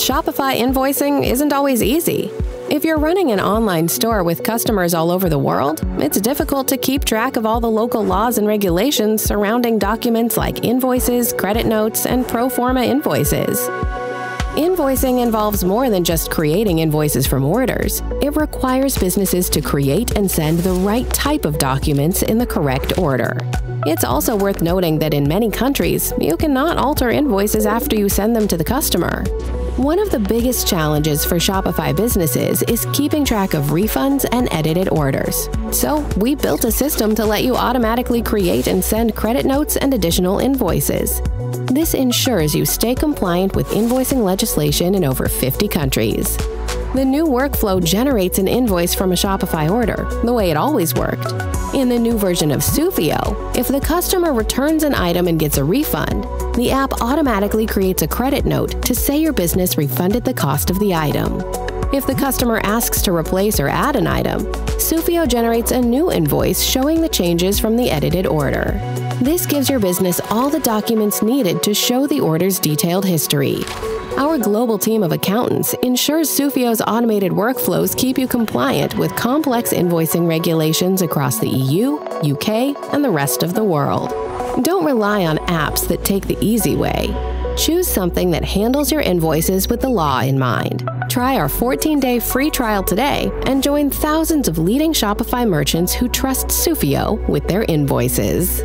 Shopify invoicing isn't always easy. If you're running an online store with customers all over the world, it's difficult to keep track of all the local laws and regulations surrounding documents like invoices, credit notes, and pro forma invoices. Invoicing involves more than just creating invoices from orders. It requires businesses to create and send the right type of documents in the correct order. It's also worth noting that in many countries, you cannot alter invoices after you send them to the customer. One of the biggest challenges for Shopify businesses is keeping track of refunds and edited orders. So, we built a system to let you automatically create and send credit notes and additional invoices. This ensures you stay compliant with invoicing legislation in over 50 countries. The new workflow generates an invoice from a Shopify order, the way it always worked. In the new version of Sufio, if the customer returns an item and gets a refund, the app automatically creates a credit note to say your business refunded the cost of the item. If the customer asks to replace or add an item, Sufio generates a new invoice showing the changes from the edited order. This gives your business all the documents needed to show the order's detailed history. Our global team of accountants ensures Sufio's automated workflows keep you compliant with complex invoicing regulations across the EU, UK, and the rest of the world. Don't rely on apps that take the easy way. Choose something that handles your invoices with the law in mind. Try our 14 day free trial today and join thousands of leading Shopify merchants who trust Sufio with their invoices.